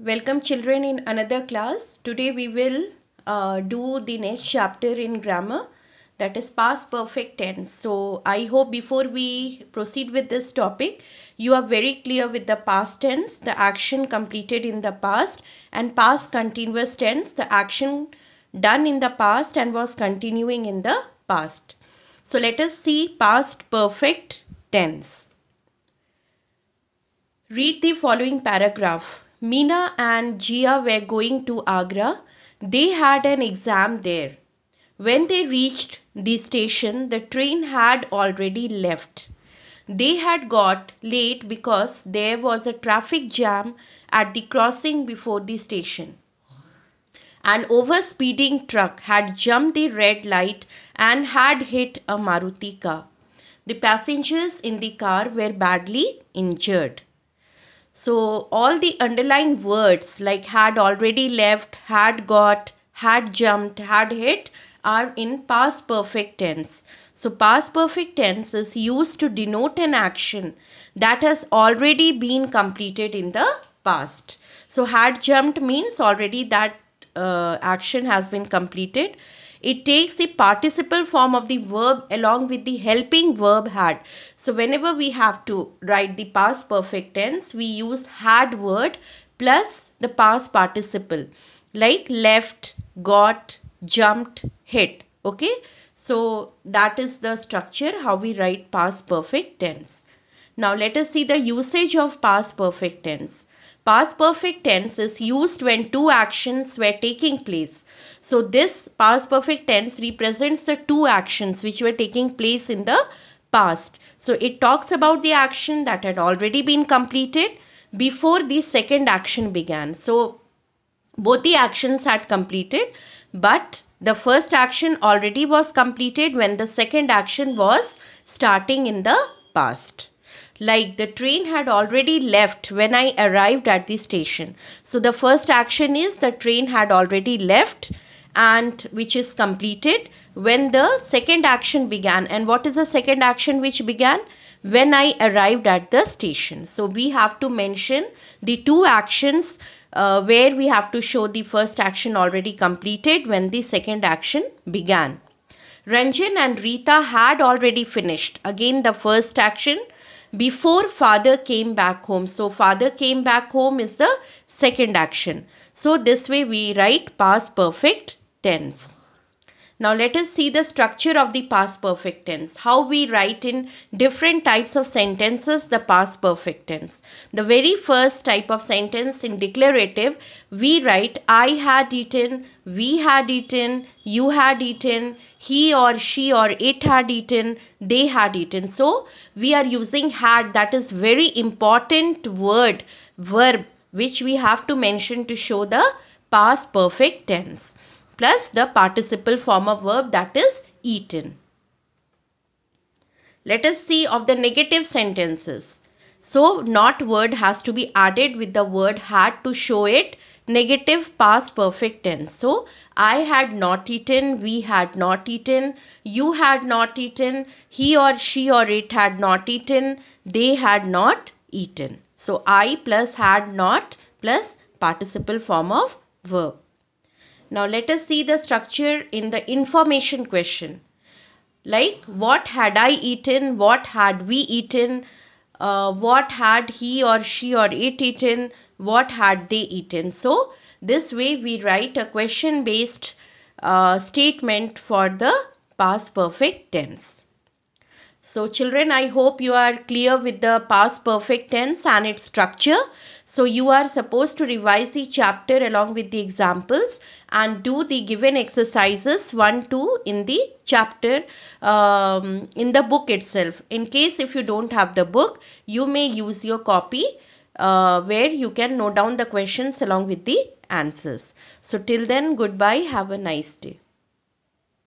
Welcome children in another class. Today we will uh, do the next chapter in grammar that is past perfect tense. So I hope before we proceed with this topic you are very clear with the past tense, the action completed in the past and past continuous tense, the action done in the past and was continuing in the past. So let us see past perfect tense. Read the following paragraph Meena and Jia were going to Agra. They had an exam there. When they reached the station, the train had already left. They had got late because there was a traffic jam at the crossing before the station. An over-speeding truck had jumped the red light and had hit a Maruti car. The passengers in the car were badly injured. So all the underlying words like had already left, had got, had jumped, had hit are in past perfect tense. So past perfect tense is used to denote an action that has already been completed in the past. So had jumped means already that uh, action has been completed it takes the participle form of the verb along with the helping verb had. So whenever we have to write the past perfect tense, we use had word plus the past participle like left, got, jumped, hit. Okay. So that is the structure how we write past perfect tense. Now let us see the usage of past perfect tense. Past perfect tense is used when two actions were taking place. So this past perfect tense represents the two actions which were taking place in the past. So it talks about the action that had already been completed before the second action began. So both the actions had completed but the first action already was completed when the second action was starting in the past like the train had already left when I arrived at the station. So the first action is the train had already left and which is completed when the second action began. And what is the second action which began? When I arrived at the station. So we have to mention the two actions uh, where we have to show the first action already completed when the second action began. Ranjan and Rita had already finished. Again the first action before father came back home. So father came back home is the second action. So this way we write past perfect tense. Now let us see the structure of the past perfect tense. How we write in different types of sentences the past perfect tense. The very first type of sentence in declarative we write I had eaten, we had eaten, you had eaten, he or she or it had eaten, they had eaten. So we are using had that is very important word verb which we have to mention to show the past perfect tense plus the participle form of verb that is eaten. Let us see of the negative sentences. So, not word has to be added with the word had to show it negative past perfect tense. So, I had not eaten, we had not eaten, you had not eaten, he or she or it had not eaten, they had not eaten. So, I plus had not plus participle form of verb. Now let us see the structure in the information question. Like what had I eaten, what had we eaten, uh, what had he or she or it eaten, what had they eaten. So this way we write a question based uh, statement for the past perfect tense. So children, I hope you are clear with the past perfect tense and its structure. So you are supposed to revise the chapter along with the examples and do the given exercises 1, 2 in the chapter um, in the book itself. In case if you don't have the book, you may use your copy uh, where you can note down the questions along with the answers. So till then, goodbye. Have a nice day.